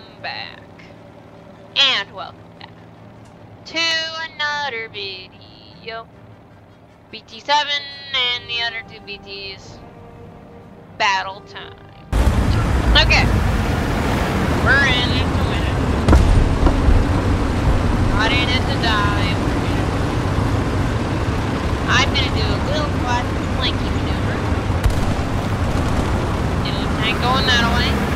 Welcome back. And welcome back to another video. BT7 and the other two BTs. Battle time. Okay. We're in into it. Not in it to die. I'm gonna do a little quad flanking maneuver. And I'm going that way.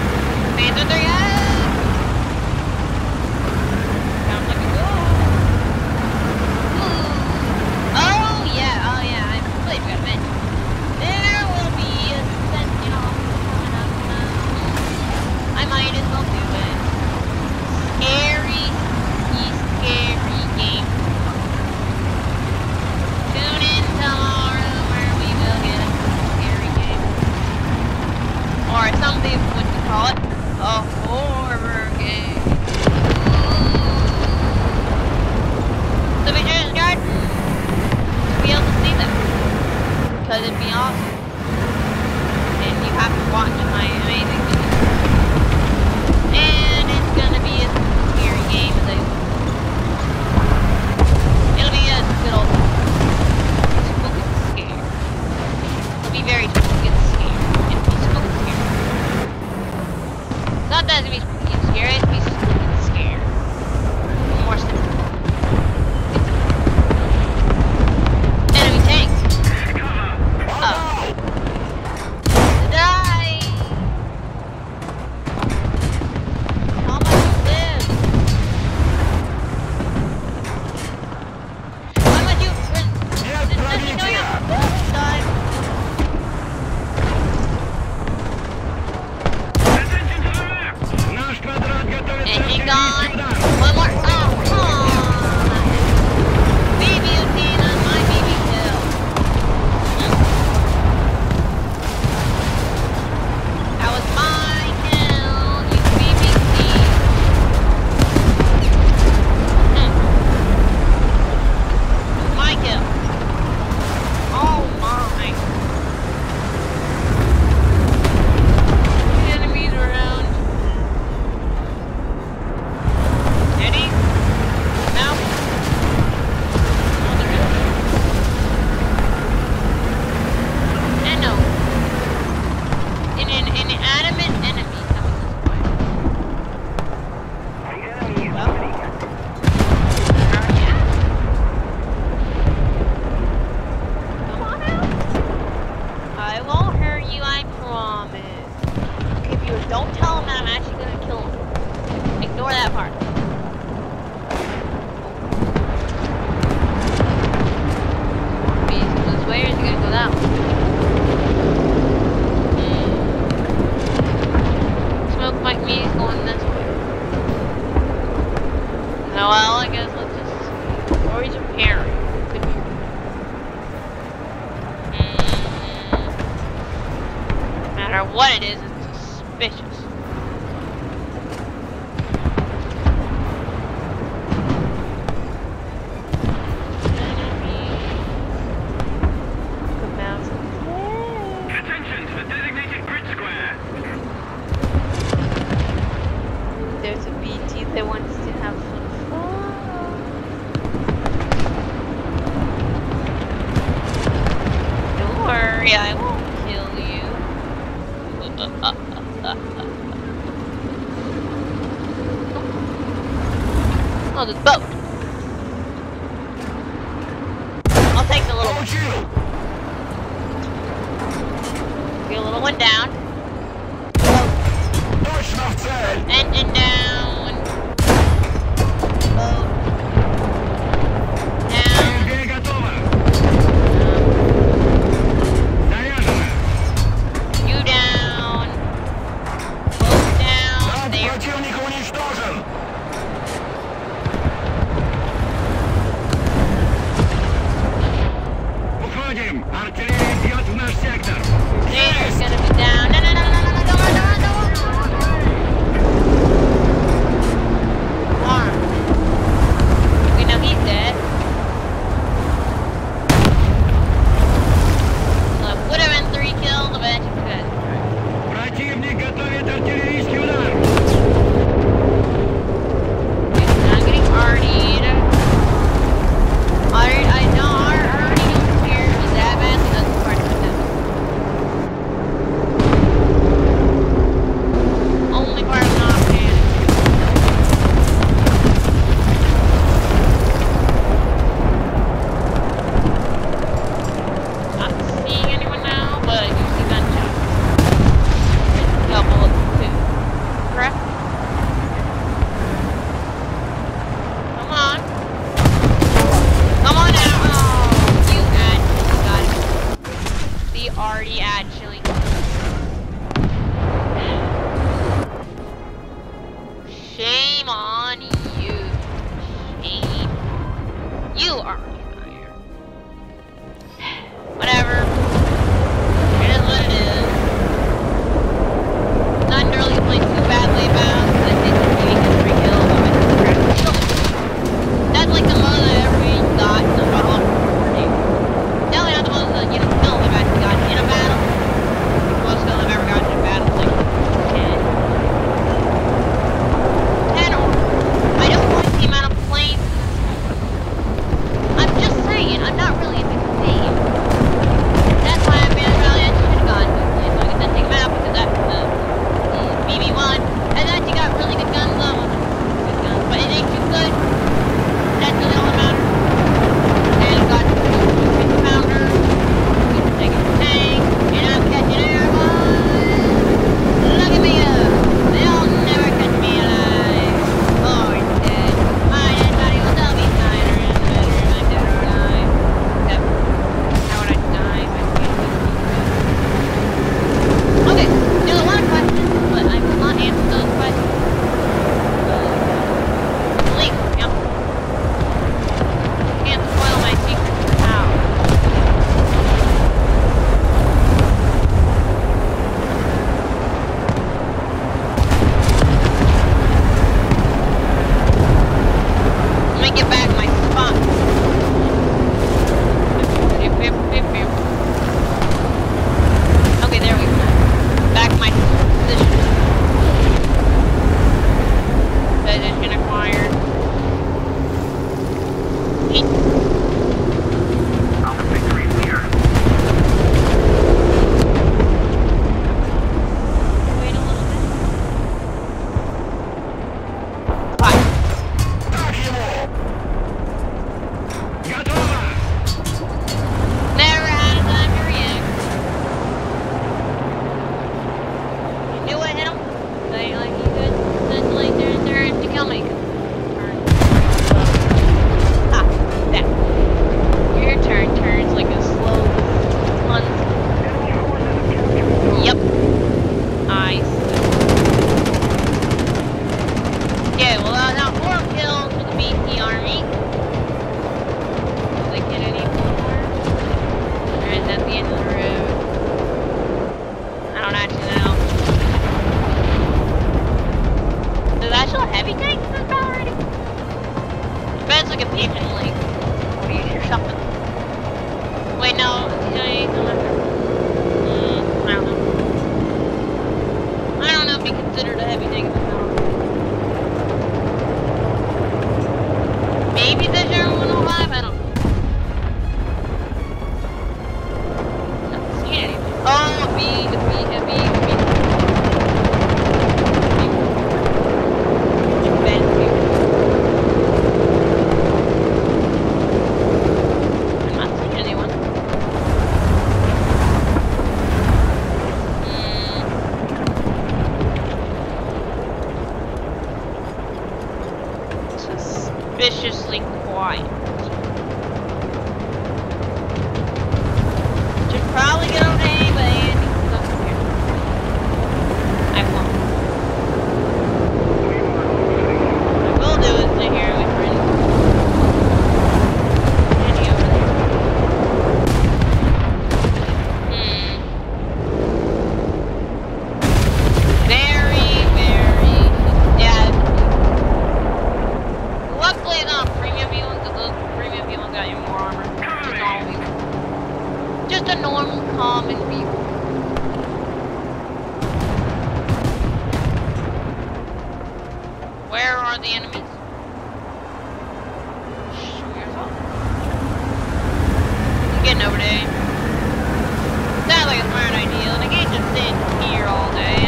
hear it? that part. on the boat. I'll take the little Hold one. You. Your little one down. Engine down. Thank you. like a like or something. Wait, no, I don't know. Mm, I don't know. I don't know if it considered a heavy thing. Maybe the 0105, I don't know. sitting over there. Sounds like a smart idea, and I can't just sit here all day.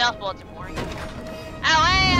South Baltimore. Oh, Ow,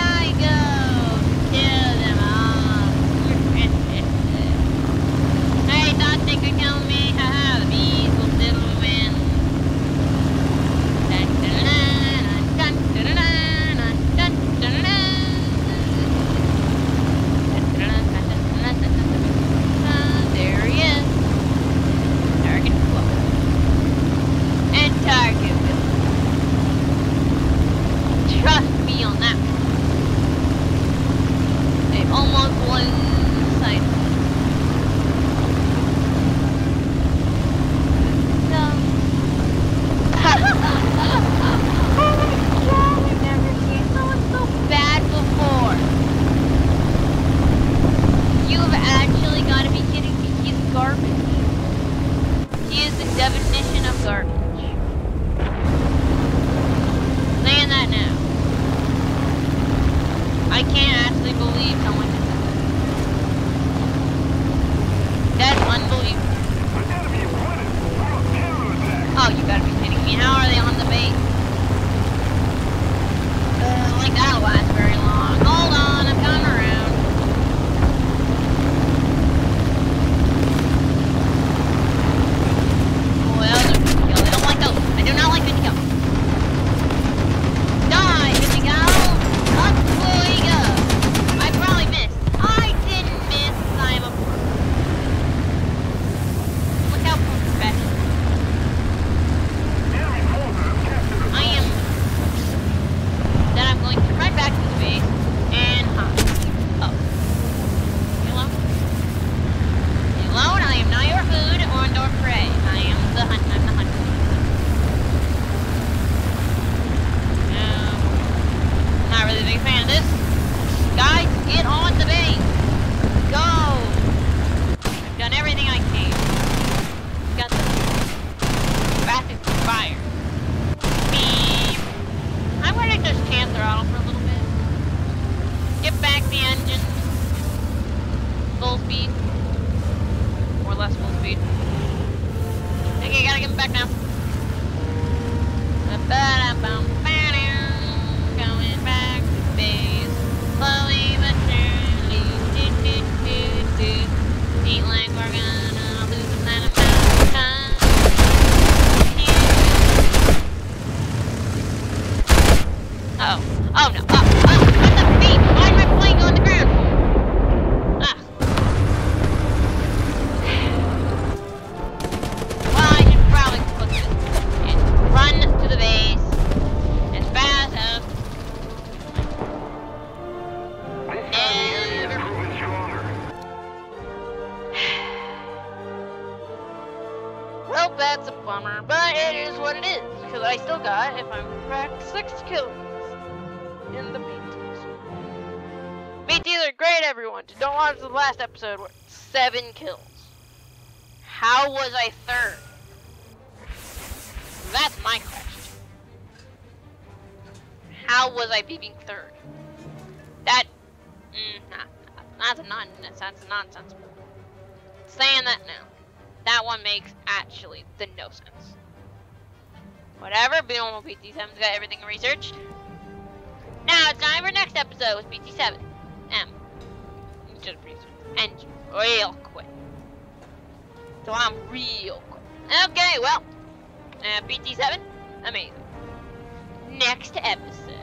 I can't. Get all Because I still got, if I'm correct, six kills in the BTs. BTs are great, everyone. Don't watch the last episode where seven kills. How was I third? That's my question. How was I beating third? That, mm, nah, that's a non, that's nonsense. Saying that now. That one makes actually the no sense. Whatever, be Normal BT7's got everything researched. Now it's time for next episode with BT7. M. Just. Engine. Real quick. So I'm real quick. Okay, well. Uh, BT7. Amazing. Next episode.